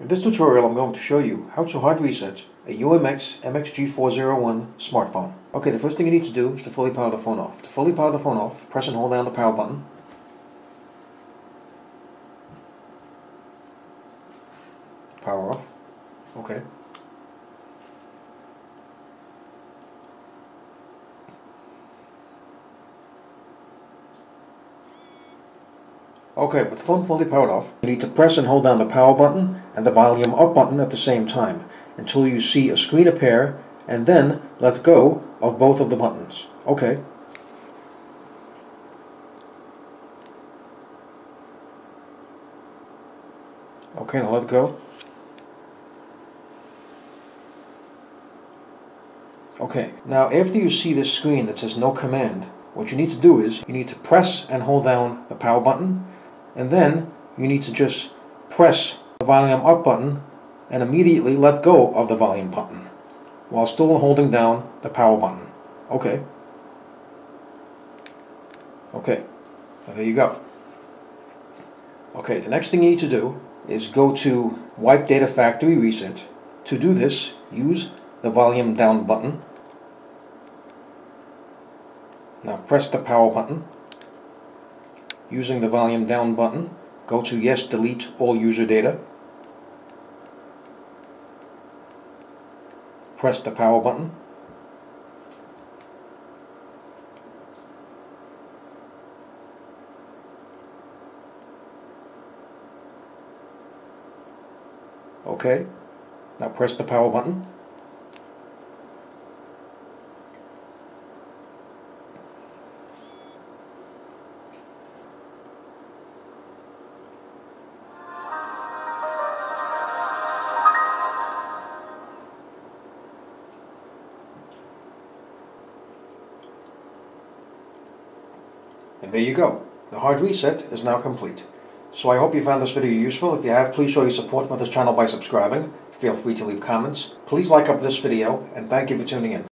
In this tutorial I'm going to show you how to hard reset a UMX MXG401 smartphone. Okay, the first thing you need to do is to fully power the phone off. To fully power the phone off, press and hold down the power button. Power off. Okay. Okay, with the phone fully powered off, you need to press and hold down the power button and the volume up button at the same time until you see a screen appear and then let go of both of the buttons. Okay. Okay, now let go. Okay, now after you see this screen that says no command, what you need to do is you need to press and hold down the power button and then you need to just press the volume up button and immediately let go of the volume button while still holding down the power button. Okay. Okay, there you go. Okay, the next thing you need to do is go to Wipe Data Factory Reset. To do this, use the volume down button. Now press the power button using the volume down button, go to Yes Delete All User Data. Press the power button. Okay, now press the power button. And there you go. The hard reset is now complete. So I hope you found this video useful. If you have, please show your support for this channel by subscribing. Feel free to leave comments. Please like up this video, and thank you for tuning in.